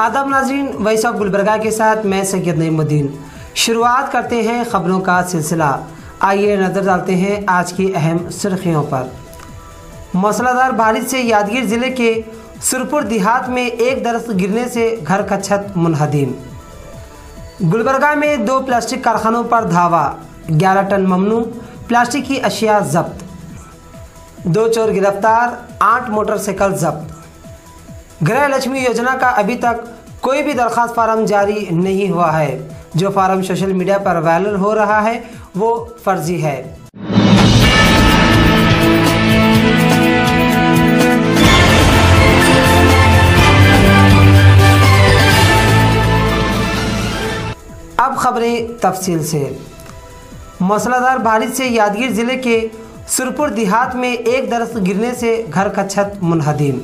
आदम नाजरीन वैसा गुलबरगा के साथ मैं सैयद नईमुद्दीन। शुरुआत करते हैं खबरों का सिलसिला। आइए नज़र डालते हैं आज की अहम सुर्खियों पर। मौसलाधार बारिश से यादगीर ज़िले के सुरपुर देहात में एक दरख्त गिरने से घर का छत मुनहदिम। गुलबरगा में दो प्लास्टिक कारखानों पर धावा 11 टन ममनू, प्लास्टिक की अशिया जब्त। दो चोर गिरफ़्तार, आठ मोटरसाइकिल जब्त। गृह लक्ष्मी योजना का अभी तक कोई भी दरख्वास्त फार्म जारी नहीं हुआ है। जो फार्म सोशल मीडिया पर वायरल हो रहा है, वो फर्जी है। अब खबरें तफसील से। मौसलाधार बारिश से यादगीर ज़िले के सुरपुर देहात में एक दरख्त गिरने से घर का छत मुनहदिम।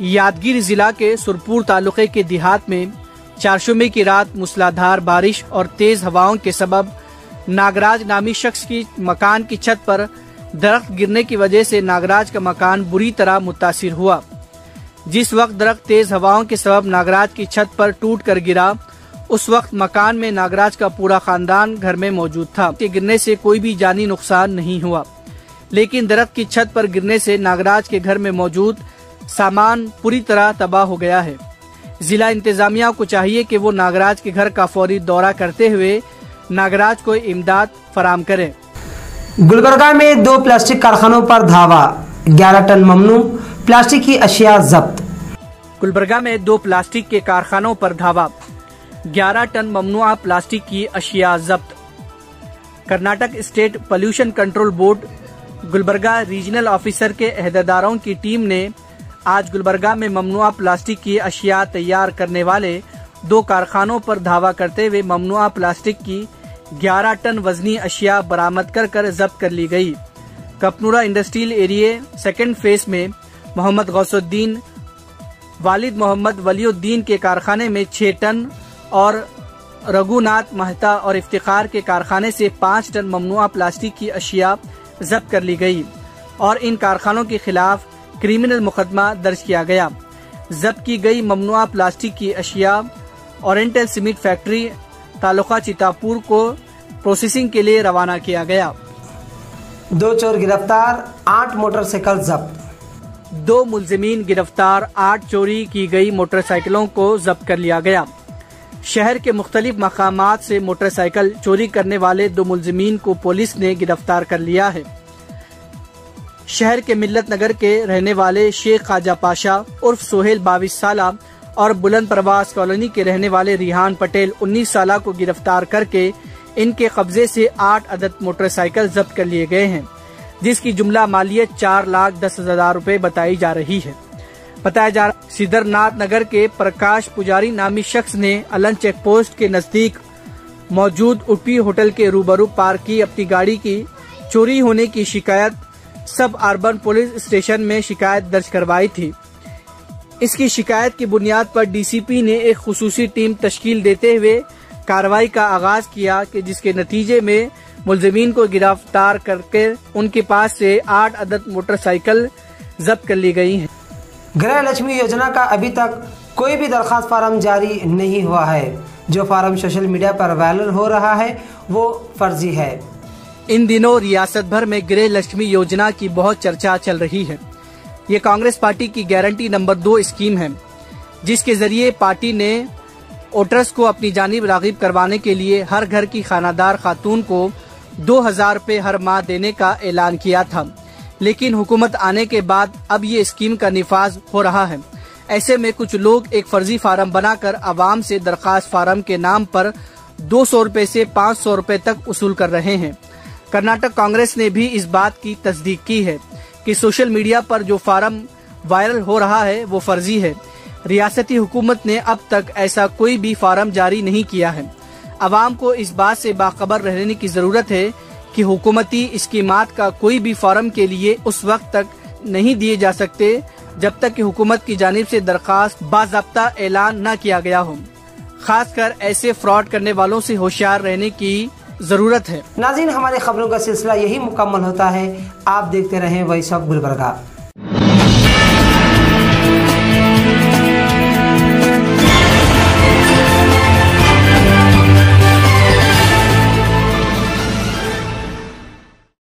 यादगीर जिला के सुरपुर तालुके के देहात में चारशुमे की रात मूसलाधार बारिश और तेज हवाओं के सबब नागराज नामी शख्स की मकान की छत पर दरख्त गिरने की वजह से नागराज का मकान बुरी तरह मुतासिर हुआ। जिस वक्त दरख्त तेज हवाओं के सबब नागराज की छत पर टूट कर गिरा, उस वक्त मकान में नागराज का पूरा खानदान घर में मौजूद था। के गिरने से कोई भी जानी नुकसान नहीं हुआ। लेकिन दरख्त की छत पर गिरने से नागराज के घर में मौजूद सामान पूरी तरह तबाह हो गया है। जिला इंतजामिया को चाहिए कि वो नागराज के घर का फौरी दौरा करते हुए नागराज को इमदाद फराम करे। गुलबरगा में दो प्लास्टिक कारखानों पर धावा 11 टन ममनू प्लास्टिक की अशिया जब्त। गुलबरगा में दो प्लास्टिक के कारखानों पर धावा 11 टन ममनुआ प्लास्टिक की अशिया जब्त। Karnataka state pollution control board Gulbarga regional officer के अहदेदारों की टीम ने आज गुलबरगा में ममनुआ प्लास्टिक की अशिया तैयार करने वाले दो कारखानों पर धावा करते हुए ममनुआ प्लास्टिक की 11 टन वजनी अशिया बरामद कर कर जब्त कर ली गई। Kapnoor industrial area second phase में मोहम्मद गौसुद्दीन, वालिद मोहम्मद वलीउद्दीन के कारखाने में छह टन और रघुनाथ महता और इफ्तिखार के कारखाने से पाँच टन ममनुआ प्लास्टिक की अशिया जब्त कर ली गई। और इन कारखानों के खिलाफ क्रिमिनल मुकदमा दर्ज किया गया। जब्त की गई ममनुआ प्लास्टिक की अशिया oriental cement factory taluka Chitapur को प्रोसेसिंग के लिए रवाना किया गया। दो चोर गिरफ़्तार आठ मोटरसाइकिल जब्त। दो मुलजमीन गिरफ़्तार आठ चोरी की गई मोटरसाइकिलों को जब्त कर लिया गया। शहर के मुख्तलिफ़ मकाम से मोटरसाइकिल चोरी करने वाले दो मुलजमीन को पुलिस ने गिरफ़्तार कर लिया है। शहर के मिल्लत नगर के रहने वाले शेख खाजा पाशा उर्फ़ सोहेल बाईस साल और बुलंद प्रवास कॉलोनी के रहने वाले रिहान पटेल 19 साल को गिरफ़्तार करके इनके कब्जे से आठ अदद मोटरसाइकिल जब्त कर लिए गए हैं, जिसकी जुमला मालियत चार लाख दस हज़ार रूपए बताई जा रही है। बताया जा सिद्धरनाथ नगर के प्रकाश पुजारी नामी शख्स ने अलन चेक पोस्ट के नज़दीक मौजूद उटी होटल के रूबरू पार्क की अपनी गाड़ी की चोरी होने की शिकायत सब अर्बन पुलिस स्टेशन में शिकायत दर्ज करवाई थी। इसकी शिकायत की बुनियाद पर डीसीपी ने एक खसूसी टीम तश्कील देते हुए कार्रवाई का आगाज़ किया कि जिसके नतीजे में मुलजमीन को गिरफ़्तार करके उनके पास से आठ अदद मोटरसाइकिल जब्त कर ली गई हैं। गृह लक्ष्मी योजना का अभी तक कोई भी दरखास्त फार्म जारी नहीं हुआ है। जो फार्म सोशल मीडिया पर वायरल हो रहा है, वो फर्जी है। इन दिनों रियासत भर में गृह लक्ष्मी योजना की बहुत चर्चा चल रही है। ये कांग्रेस पार्टी की गारंटी नंबर दो स्कीम है, जिसके ज़रिए पार्टी ने वोटर्स को अपनी जानब रागिब करवाने के लिए हर घर की खानादार खातून को दो हज़ार रूपए हर माह देने का ऐलान किया था। लेकिन हुकूमत आने के बाद अब ये स्कीम का निफाज हो रहा है। ऐसे में कुछ लोग एक फर्जी फार्म बनाकर आवाम से दरखास्त फार्म के नाम पर दो सौ रूपए ऐसी पाँच सौ रूपए तक वसूल कर रहे हैं। कर्नाटक कांग्रेस ने भी इस बात की तस्दीक की है कि सोशल मीडिया पर जो फार्म वायरल हो रहा है, वो फर्जी है। रियासती हुकूमत ने अब तक ऐसा कोई भी फार्म जारी नहीं किया है। आवाम को इस बात से बाखबर रहने की ज़रूरत है कि हुकूमती स्कीमात का कोई भी फार्म के लिए उस वक्त तक नहीं दिए जा सकते, जब तक कि हुकूमत की जानब से दरखास्त बाजाबता ऐलान न किया गया हो। खासकर ऐसे फ्रॉड करने वालों से होशियार रहने की ज़रूरत है। नाजिन हमारे खबरों का सिलसिला यही मुकम्मल होता है। आप देखते रहें वही सब गुलबरगा।